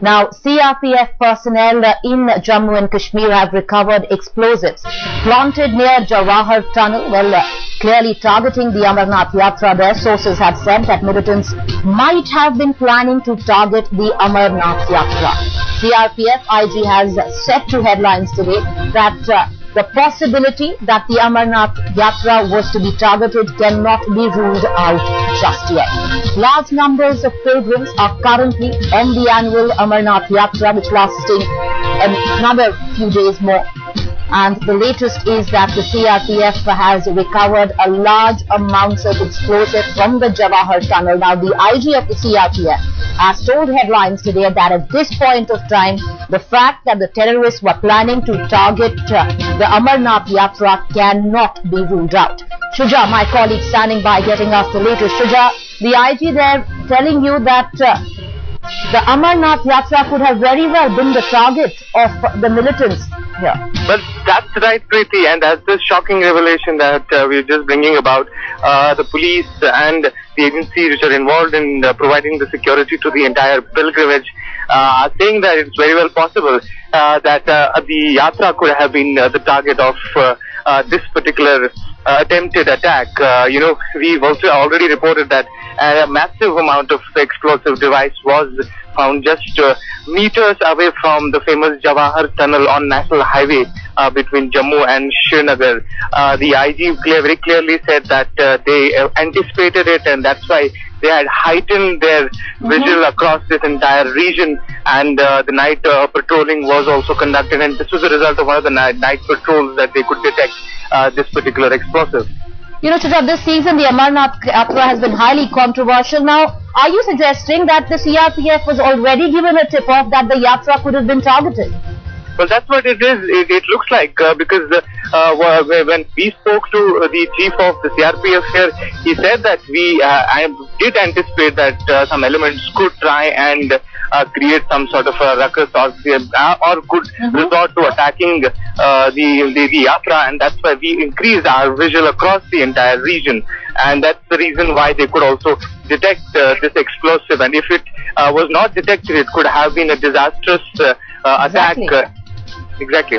Now, CRPF personnel in Jammu and Kashmir have recovered explosives planted near Jawahar Tunnel. Well, uh, clearly targeting the Amarnath Yatra. Their sources have said that militants might have been planning to target the Amarnath Yatra. CRPF IG has said to headlines today that uh, the possibility that the Amarnath Yatra was to be targeted cannot be ruled out just yet. Large numbers of pilgrims are currently on the annual Amarnath Yatra which lasting another few days more. And the latest is that the CRPF has recovered a large amounts of explosive from the Jawahar tunnel. Now the IG of the CRPF has told headlines today that at this point of time, the fact that the terrorists were planning to target uh, the Amarnath Yatra cannot be ruled out. Shuja, my colleague standing by getting us the latest. Shuja, the IG there telling you that uh, the Amarnath Yatra could have very well been the target of the militants here. Well, that's right, Preeti, and that's the shocking revelation that uh, we're just bringing about. Uh, the police and the agencies which are involved in uh, providing the security to the entire pilgrimage uh, are saying that it's very well possible uh, that uh, the yatra could have been the target of this particular attempted attack. you know, we've also already reported that a massive amount of explosive device was found just uh, meters away from the famous Jawahar Tunnel on National Highway uh, between Jammu and Srinagar. Uh, the IG very clearly said that uh, they uh, anticipated it and that's why they had heightened their mm-hmm. vigil across this entire region and uh, the night patrolling was also conducted and this was the result of one of the night, night patrols that they could detect this particular explosive. You know, Chitra, this season the Amarnath Yatra has been highly controversial. Now, are you suggesting that the CRPF was already given a tip-off that the Yatra could have been targeted? Well, that's what it is. It, it looks like uh, because uh, when we spoke to the chief of the CRPF here, he said that we uh, I did anticipate that uh, some elements could try and uh, create some sort of a ruckus or, uh, or could mm-hmm. resort to attacking uh, the, the, the Yatra and that's why we increased our visual across the entire region and that's the reason why they could also detect uh, this explosive and if it uh, was not detected it could have been a disastrous uh, attack exactly. Exactly